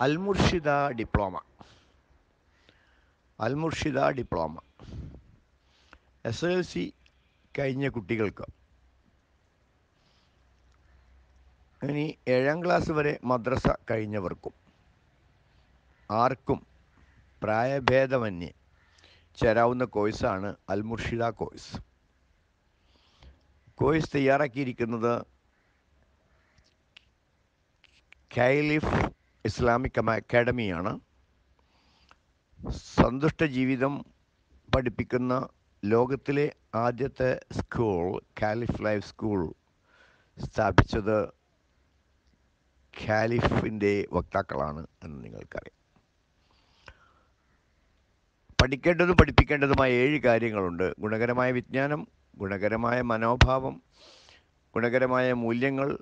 Almurshida diploma. Almurshida diploma. S L C കഴിഞ്ഞ കുട്ടികൾക്ക്. ഇനി ഏഴാം ക്ലാസ് വരെ മദ്രസ കഴിഞ്ഞവർക്കും. ആർക്കും പ്രായഭേദമന്യേ ചേരാവുന്ന കോഴ്സാണ് അൽമുർഷിദ കോഴ്സ് കോഴ്സ് തയ്യാറാക്കിയിരിക്കുന്നത് കൈലിഫ് ഇസ്ലാമിക് അക്കാഡമിയാണ്. സന്തുഷ്ട ജീവിതം പഠിപ്പിക്കുന്ന ലോകത്തിലെ ആദ്യത്തെ സ്കൂൾ കാലിഫ് ലൈഫ് സ്കൂൾ സ്ഥാപിച്ചത് ഖാലിഫിന്റെ വക്താക്കളാണ് എന്ന് നിങ്ങൾക്കറിയാം. പഠിക്കേണ്ടതും പഠിപ്പിക്കേണ്ടതുമായ ഏഴ് കാര്യങ്ങളുണ്ട്. ഗുണകരമായ വിജ്ഞാനം ഗുണകരമായ മനോഭാവം ഗുണകരമായ മൂല്യങ്ങൾ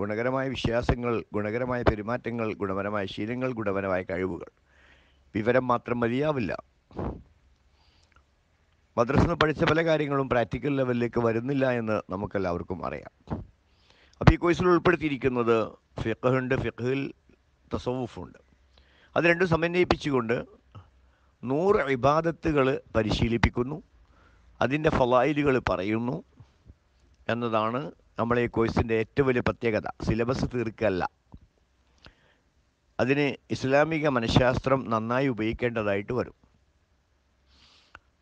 ഗുണകരമായ വിശ്വാസങ്ങൾ ഗുണകരമായ പെരുമാറ്റങ്ങൾ ഗുണപരമായ ശീലങ്ങൾ ഗുണപരമായ കഴിവുകൾ. വിവരം മാത്രം മതിയാവില്ല. മദ്രസന്ന് പഠിച്ച പല കാര്യങ്ങളും പ്രാക്ടിക്കൽ ലെവലിലേക്ക് വരുന്നില്ല എന്ന് നമുക്കെല്ലാവർക്കും അറിയാം. അപ്പോൾ ഈ കോഴ്സിൽ ഉൾപ്പെടുത്തിയിരിക്കുന്നത് ഫിഖുണ്ട് ഫിഖിൽ തസവുഫുണ്ട് അത് രണ്ടും സമന്വയിപ്പിച്ചുകൊണ്ട് നൂറ് ഇബാദത്തുകൾ പരിശീലിപ്പിക്കുന്നു അതിന്റെ ഫലായിലുകൾ പറയുന്നു എന്നതാണ് നമ്മളെ ഈ കോഴ്സിന്റെ ഏറ്റവും വലിയ പ്രത്യേകത സിലബസ് തീർക്കല്ല. അതിന് ഇസ്ലാമിക മനഃശാസ്ത്രം നന്നായി ഉപയോഗിക്കേണ്ടതായിട്ട് വരും.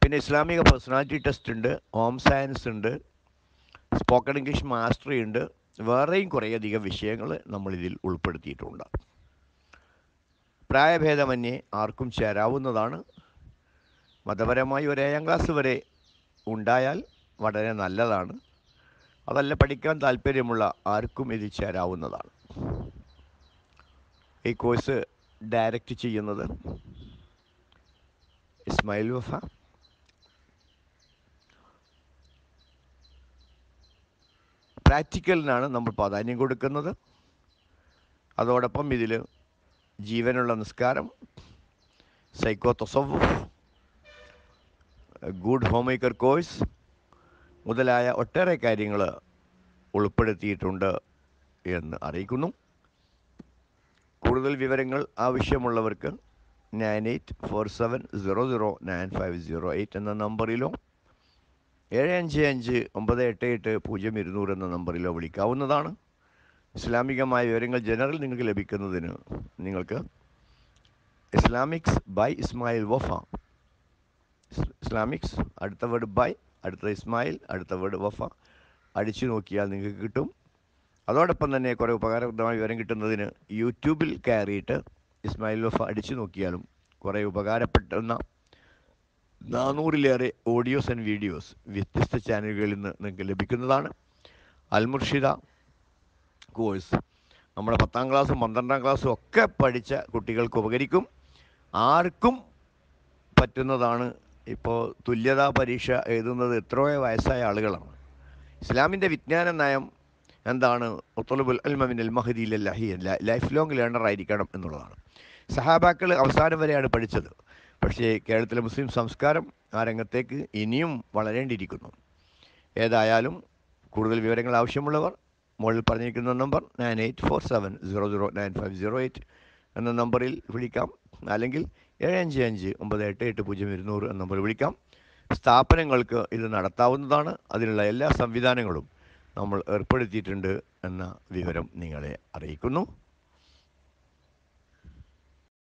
പിന്നെ ഇസ്ലാമിക പേഴ്സണാലിറ്റി ടെസ്റ്റ് ഉണ്ട് ഹോം സയൻസ് ഉണ്ട് സ്പോക്കൺ ഇംഗ്ലീഷ് മാസ്റ്ററി ഉണ്ട്. വേറെയും കുറേയധികം വിഷയങ്ങൾ നമ്മളിതിൽ ഉൾപ്പെടുത്തിയിട്ടുണ്ട്. പ്രായഭേദമന്യേ ആർക്കും ചേരാവുന്നതാണ്. മതപരമായി ഒരു ക്ലാസ് വരെ ഉണ്ടായാൽ വളരെ നല്ലതാണ്. അതല്ല പഠിക്കാൻ താല്പര്യമുള്ള ആർക്കും ഇതിൽ ചേരാവുന്നതാണ്. ഈ കോഴ്സ് ഡയറക്റ്റ് ചെയ്യുന്നത് ഇസ്മായിൽ വഫ. പ്രാക്ടിക്കലിനാണ് നമ്മൾ പ്രാധാന്യം കൊടുക്കുന്നത്. അതോടൊപ്പം ഇതിൽ ജീവനുള്ള നിസ്കാരം സൈക്കോ തൊസവ് ഗുഡ് ഹോം മേക്കർ കോഴ്സ് മുതലായ ഒട്ടേറെ കാര്യങ്ങൾ ഉൾപ്പെടുത്തിയിട്ടുണ്ട് എന്ന് അറിയിക്കുന്നു. കൂടുതൽ വിവരങ്ങൾ ആവശ്യമുള്ളവർക്ക് nine eight four seven zero zero nine five zero eight എന്ന നമ്പറിലോ ഏഴ് അഞ്ച് അഞ്ച് ഒമ്പത് എട്ട് എട്ട് പൂജ്യം ഇരുന്നൂറ് എന്ന നമ്പറിലോ വിളിക്കാവുന്നതാണ്. ഇസ്ലാമികമായ വിവരങ്ങൾ ജനറൽ നിങ്ങൾക്ക് ലഭിക്കുന്നതിന് നിങ്ങൾക്ക് Islamics by Ismail Wafa. Islamics അടുത്ത വേർഡ് ബൈ അടുത്ത ഇസ്മായിൽ അടുത്ത വേർഡ് വഫ. അടിച്ചു നോക്കിയാൽ നിങ്ങൾക്ക് കിട്ടും. അതോടൊപ്പം തന്നെ കുറേ ഉപകാരപ്രദമായ വിവരം കിട്ടുന്നതിന് യൂട്യൂബിൽ കയറിയിട്ട് ഇസ്മായിൽ വഫ അടിച്ചു നോക്കിയാലും കുറേ ഉപകാരപ്പെടുന്ന നാനൂറിലേറെ ഓഡിയോസ് ആൻഡ് വീഡിയോസ് വ്യത്യസ്ത ചാനലുകളിൽ നിന്ന് നിങ്ങൾക്ക് ലഭിക്കുന്നതാണ്. അൽമുർഷിദ കോഴ്സ് നമ്മുടെ പത്താം ക്ലാസ്സും പന്ത്രണ്ടാം ക്ലാസ്സും ഒക്കെ പഠിച്ച കുട്ടികൾക്ക് ഉപകരിക്കും. ആർക്കും പറ്റുന്നതാണ് ഇപ്പോൾ തുല്യതാ പരീക്ഷ എഴുതുന്നത് എത്രയോ വയസ്സായ ആളുകളാണ്. ഇസ്ലാമിന്റെ വിജ്ഞാന നയം എന്താണ്? ഒത്തുലബുൽ അൽമമിൻ അൽ മഹദീൽ ലഹി ലൈഫ് ലോങ് ലേണർ ആയിരിക്കണം എന്നുള്ളതാണ്. സഹാബാക്കൾ അവസാനം വരെയാണ് പഠിച്ചത്. പക്ഷേ കേരളത്തിലെ മുസ്ലിം സംസ്കാരം ആ രംഗത്തേക്ക് ഇനിയും വളരേണ്ടിയിരിക്കുന്നു. ഏതായാലും കൂടുതൽ വിവരങ്ങൾ ആവശ്യമുള്ളവർ മുകളിൽ പറഞ്ഞിരിക്കുന്ന number nine eight four seven zero zero nine five zero eight എന്ന നമ്പറിൽ വിളിക്കാം. അല്ലെങ്കിൽ ഏഴ് അഞ്ച് അഞ്ച് ഒമ്പത് എട്ട് എട്ട് പൂജ്യം ഇരുന്നൂറ് എന്ന നമ്പറിൽ വിളിക്കാം. സ്ഥാപനങ്ങൾക്ക് ഇത് നടത്താവുന്നതാണ്. അതിനുള്ള എല്ലാ സംവിധാനങ്ങളും നമ്മൾ ഏർപ്പെടുത്തിയിട്ടുണ്ട് എന്ന വിവരം നിങ്ങളെ അറിയിക്കുന്നു.